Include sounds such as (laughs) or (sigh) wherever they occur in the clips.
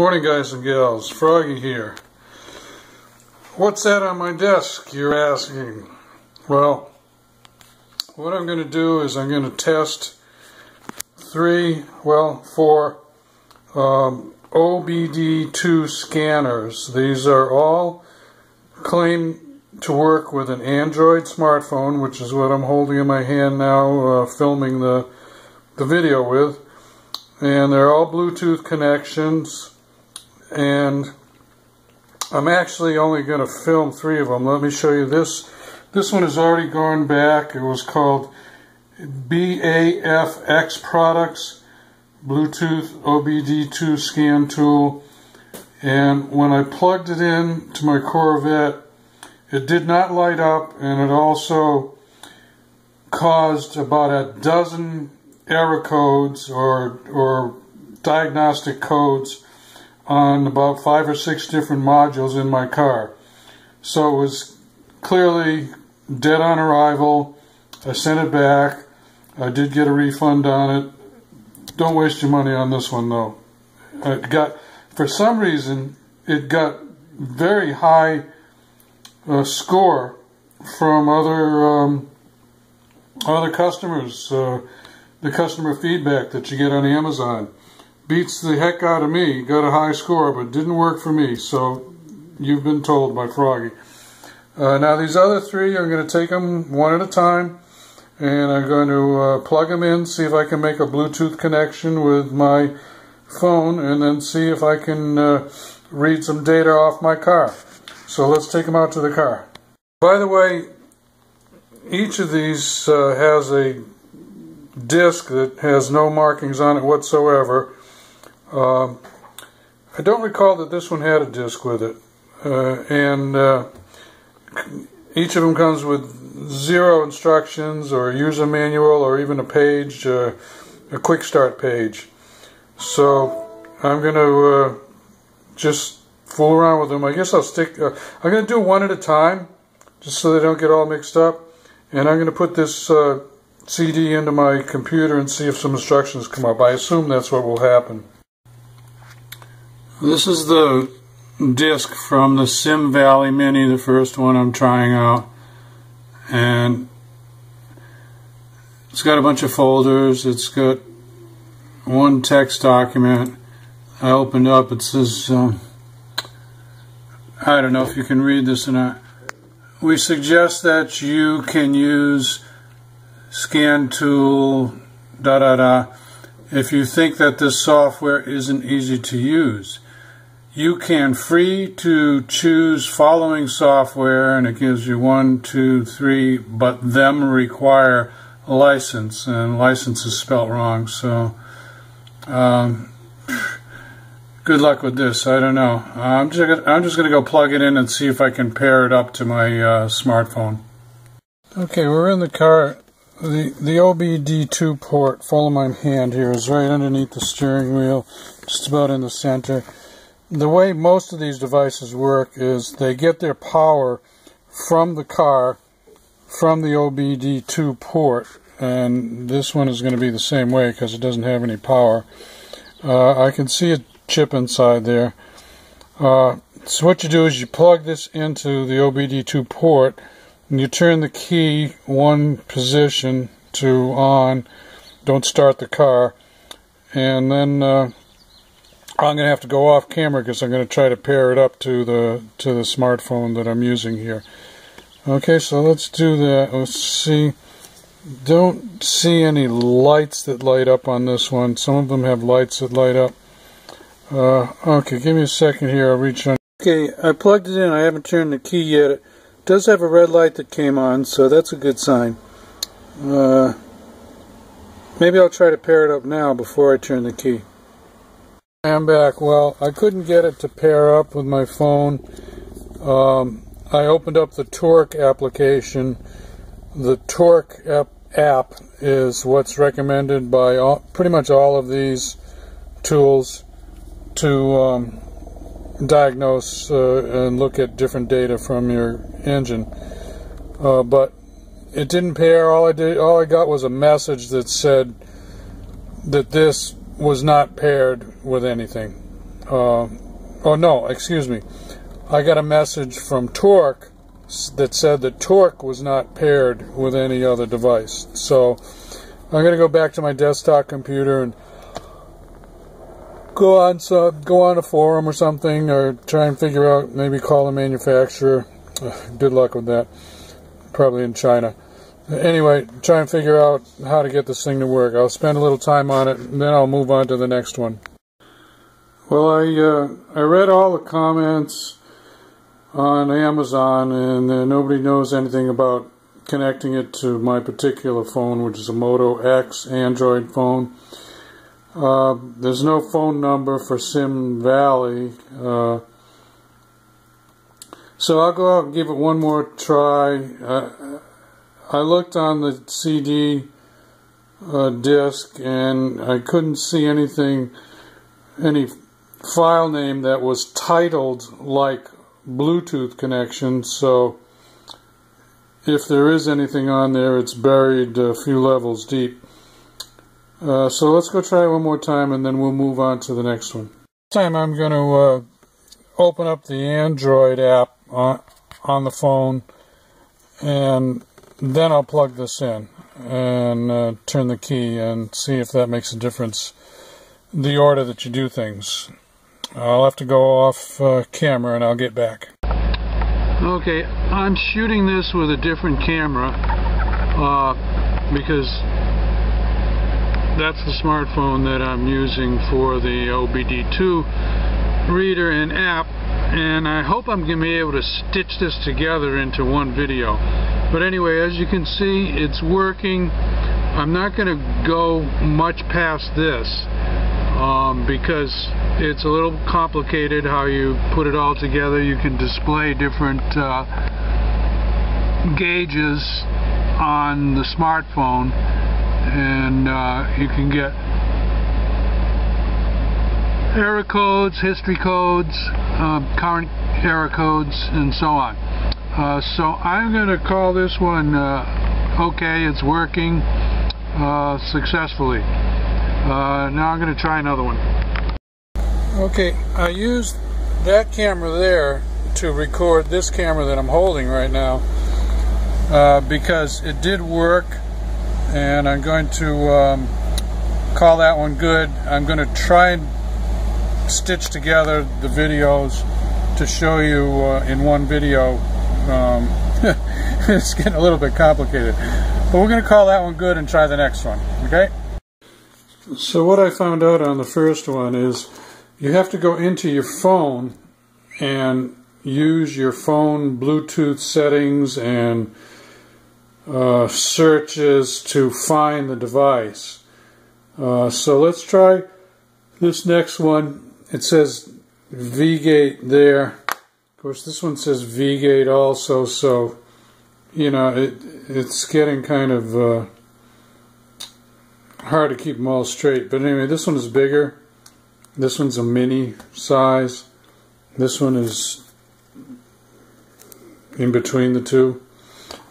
Morning guys and gals, Froggy here. What's that on my desk, you're asking? Well, what I'm going to do is I'm going to test three, well, four um, OBD2 scanners. These are all claimed to work with an Android smartphone, which is what I'm holding in my hand now, uh, filming the, the video with. And they're all Bluetooth connections and I'm actually only going to film three of them. Let me show you this. This one has already gone back. It was called BAFX Products Bluetooth OBD2 scan tool. And when I plugged it in to my Corvette, it did not light up and it also caused about a dozen error codes or, or diagnostic codes on about five or six different modules in my car. So it was clearly dead on arrival. I sent it back. I did get a refund on it. Don't waste your money on this one though. It got, for some reason, it got very high uh, score from other um, other customers. Uh, the customer feedback that you get on Amazon beats the heck out of me. Got a high score, but didn't work for me. So you've been told by Froggy. Uh, now these other three, I'm going to take them one at a time. And I'm going to uh, plug them in, see if I can make a Bluetooth connection with my phone, and then see if I can uh, read some data off my car. So let's take them out to the car. By the way, each of these uh, has a disc that has no markings on it whatsoever. Um, I don't recall that this one had a disc with it. Uh, and uh, each of them comes with zero instructions or user manual or even a page, uh, a quick start page. So I'm going to uh, just fool around with them. I guess I'll stick, uh, I'm going to do one at a time just so they don't get all mixed up. And I'm going to put this CD into my computer and see if some instructions come up. I assume that's what will happen. This is the disc from the Sim Valley Mini, the first one I'm trying out. And it's got a bunch of folders. It's got one text document. I opened up, it says, um, I don't know if you can read this or not. We suggest that you can use scan tool, da da da, if you think that this software isn't easy to use you can free to choose following software and it gives you one, two, three, but them require a license and license is spelt wrong. So um, good luck with this. I don't know. I'm just gonna, I'm just going to go plug it in and see if I can pair it up to my uh, smartphone. Okay, we're in the car. The the OBD2 port, follow my hand here, is right underneath the steering wheel, just about in the center the way most of these devices work is they get their power from the car from the OBD2 port and this one is going to be the same way because it doesn't have any power. Uh, I can see a chip inside there. Uh, so what you do is you plug this into the OBD2 port and you turn the key one position to on, don't start the car, and then uh, I'm going to have to go off camera because I'm going to try to pair it up to the to the smartphone that I'm using here. Okay, so let's do that. Let's see. Don't see any lights that light up on this one. Some of them have lights that light up. Uh, okay, give me a second here. I'll reach on. Okay, I plugged it in. I haven't turned the key yet. It does have a red light that came on, so that's a good sign. Uh, maybe I'll try to pair it up now before I turn the key. I'm back. Well, I couldn't get it to pair up with my phone. Um, I opened up the Torque application. The Torque app, app is what's recommended by all, pretty much all of these tools to um, diagnose uh, and look at different data from your engine. Uh, but it didn't pair. All I did, all I got was a message that said that this was not paired with anything. uh, oh no, excuse me, I got a message from Torque that said that Torque was not paired with any other device. So I'm going to go back to my desktop computer and go on so go on a forum or something or try and figure out maybe call the manufacturer. Good luck with that. Probably in China. Anyway, try and figure out how to get this thing to work. I'll spend a little time on it and then I'll move on to the next one. Well, I uh, I read all the comments on Amazon and uh, nobody knows anything about connecting it to my particular phone, which is a Moto X Android phone. Uh, there's no phone number for Sim Valley. Uh, so I'll go out and give it one more try. Uh, I looked on the CD uh, disk and I couldn't see anything, any file name that was titled like Bluetooth connection. So if there is anything on there, it's buried a few levels deep. Uh, so let's go try it one more time and then we'll move on to the next one. This time I'm going to uh, open up the Android app on, on the phone and then I'll plug this in and uh, turn the key and see if that makes a difference the order that you do things. I'll have to go off uh, camera and I'll get back. Okay, I'm shooting this with a different camera uh, because that's the smartphone that I'm using for the OBD2 reader and app and I hope I'm going to be able to stitch this together into one video. But anyway, as you can see, it's working. I'm not going to go much past this um, because it's a little complicated how you put it all together. You can display different uh, gauges on the smartphone and uh, you can get error codes, history codes, uh, current error codes, and so on. Uh, so I'm going to call this one uh, okay, it's working uh, successfully. Uh, now I'm going to try another one. Okay, I used that camera there to record this camera that I'm holding right now uh, because it did work and I'm going to um, call that one good. I'm going to try and stitch together the videos to show you uh, in one video. Um, (laughs) it's getting a little bit complicated. But we're going to call that one good and try the next one. Okay? So what I found out on the first one is you have to go into your phone and use your phone Bluetooth settings and uh, searches to find the device. Uh, so let's try this next one it says V-gate there. Of course, this one says V-gate also, so, you know, it it's getting kind of uh, hard to keep them all straight. But anyway, this one is bigger. This one's a mini size. This one is in between the two.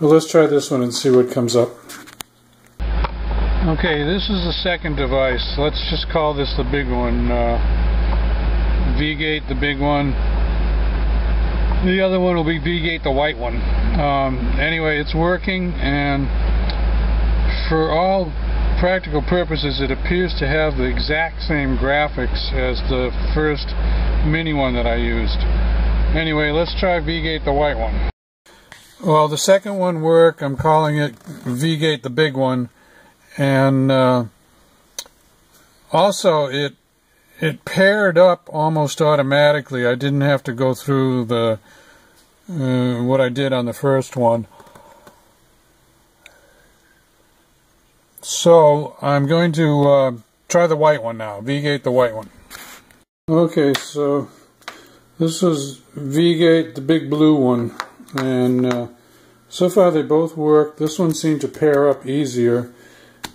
Well, let's try this one and see what comes up. Okay, this is the second device. Let's just call this the big one. Uh, V-gate, the big one. The other one will be V-gate, the white one. Um, anyway, it's working, and for all practical purposes, it appears to have the exact same graphics as the first mini one that I used. Anyway, let's try V-gate, the white one. Well, the second one worked. I'm calling it V-gate, the big one. And uh, also, it it paired up almost automatically. I didn't have to go through the uh, what I did on the first one. So I'm going to uh, try the white one now. V-gate the white one. Okay, so this is V-gate the big blue one, and uh, so far they both work. This one seemed to pair up easier,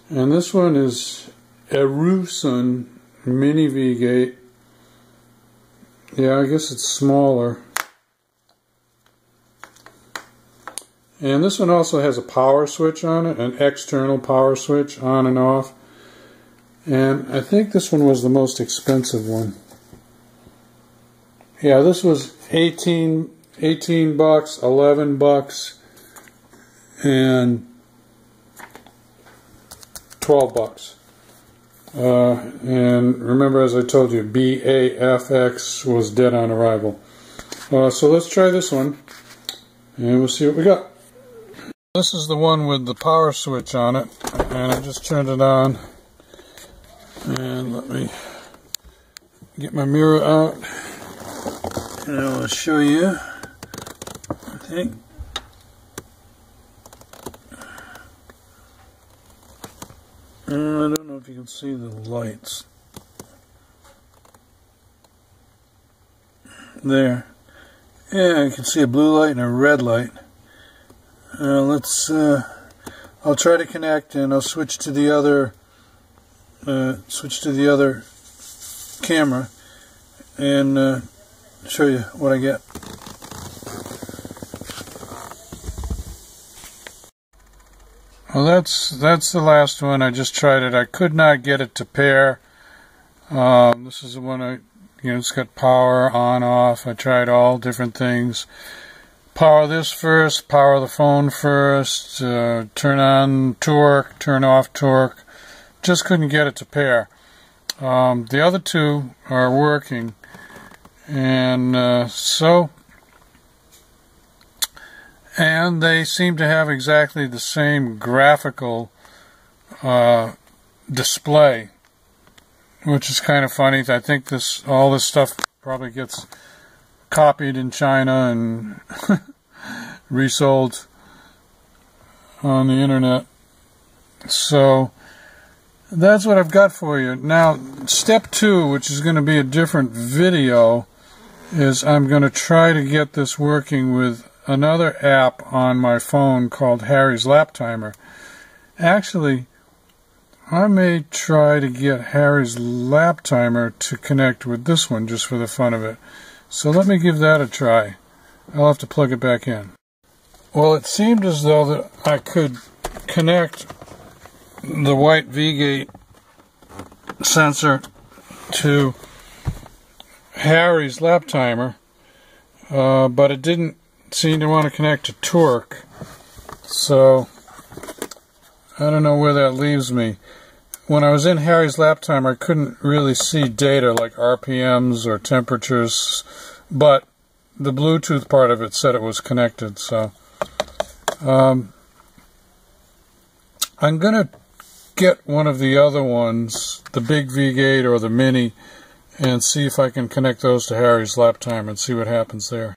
and this one is Erusun mini V-gate. Yeah, I guess it's smaller. And this one also has a power switch on it, an external power switch on and off. And I think this one was the most expensive one. Yeah, this was 18, 18 bucks, 11 bucks, and 12 bucks. Uh, and remember, as I told you, BAFX was dead on arrival. Uh, so let's try this one, and we'll see what we got. This is the one with the power switch on it, and I just turned it on. And let me get my mirror out, and I'll show you. I think. Uh, I don't know if you can see the lights. There. Yeah, you can see a blue light and a red light. Uh, let's, uh, I'll try to connect and I'll switch to the other, uh, switch to the other camera and uh, show you what I get. Well, that's that's the last one. I just tried it. I could not get it to pair. Um, this is the one I you know, it's got power on, off. I tried all different things. Power this first, power the phone first, uh, turn on torque, turn off torque. Just couldn't get it to pair. Um, the other two are working. And uh, so, and they seem to have exactly the same graphical uh, display which is kind of funny. I think this all this stuff probably gets copied in China and (laughs) resold on the internet. So that's what I've got for you. Now, step two, which is going to be a different video, is I'm going to try to get this working with another app on my phone called Harry's Lap Timer. Actually, I may try to get Harry's lap timer to connect with this one just for the fun of it. So let me give that a try. I'll have to plug it back in. Well, it seemed as though that I could connect the white V-gate sensor to Harry's lap timer, uh, but it didn't seem to want to connect to torque. So I don't know where that leaves me when I was in Harry's lap time, I couldn't really see data like RPMs or temperatures, but the Bluetooth part of it said it was connected. So um, I'm going to get one of the other ones, the big V-Gate or the Mini, and see if I can connect those to Harry's lap time and see what happens there.